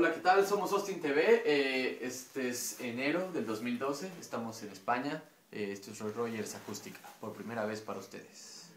Hola, ¿qué tal? Somos Austin TV. Eh, este es enero del 2012. Estamos en España. Eh, esto es Roy Rogers Acústica, por primera vez para ustedes.